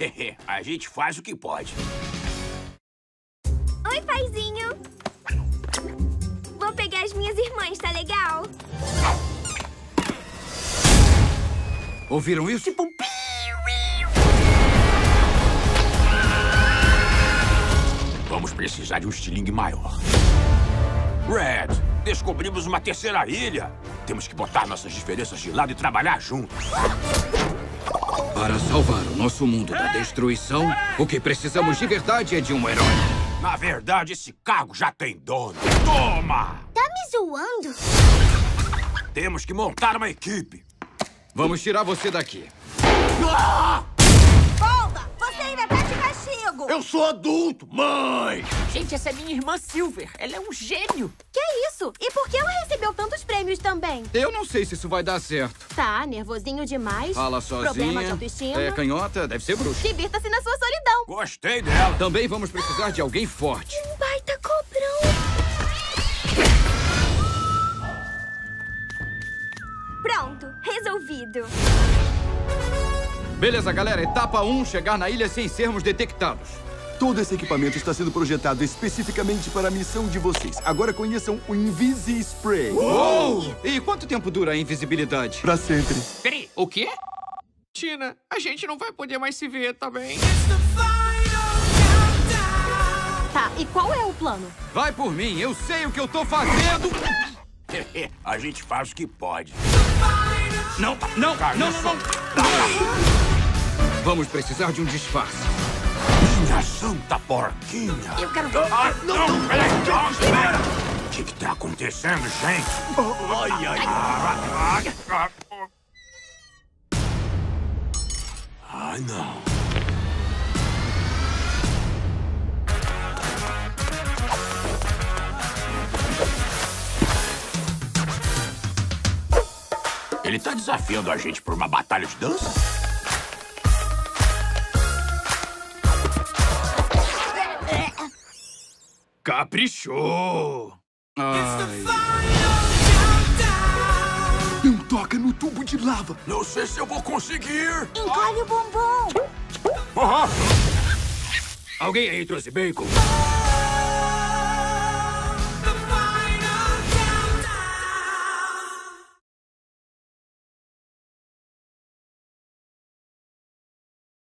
A gente faz o que pode. Oi, paizinho. Vou pegar as minhas irmãs, tá legal? Ouviram isso? Tipo um Vamos precisar de um estilingue maior. Red, descobrimos uma terceira ilha. Temos que botar nossas diferenças de lado e trabalhar juntos. Para salvar o nosso mundo da destruição, o que precisamos de verdade é de um herói. Na verdade, esse cargo já tem dono. Toma! Tá me zoando? Temos que montar uma equipe. Vamos tirar você daqui. Ah! Sou adulto, mãe! Gente, essa é minha irmã Silver. Ela é um gênio. Que isso? E por que ela recebeu tantos prêmios também? Eu não sei se isso vai dar certo. Tá, nervosinho demais. Fala sozinha. Problema de autoestima. É canhota, deve ser bruxa. Divirta-se na sua solidão. Gostei dela. Também vamos precisar de alguém forte. Um baita cobrão. Pronto, resolvido. Beleza, galera. Etapa 1, chegar na ilha sem sermos detectados. Todo esse equipamento está sendo projetado especificamente para a missão de vocês. Agora conheçam o Invisi Spray. Uou! E quanto tempo dura a invisibilidade? Pra sempre. Peraí, o quê? Tina, a gente não vai poder mais se ver, tá bem? Tá, e qual é o plano? Vai por mim, eu sei o que eu tô fazendo. A gente faz o que pode. Não, não, não, não, não. Vamos precisar de um disfarce. Santa porquinha. Eu quero ver. Ah, não, peraí, não, espera. O que que tá acontecendo, gente? Ai, ai, ai. Ai, não. Ele tá desafiando a gente por uma batalha de dança? Caprichou! Ai. Não toca no tubo de lava. Não sei se eu vou conseguir. Encolhe o bumbum. Ah! Alguém aí trouxe bacon? Ah!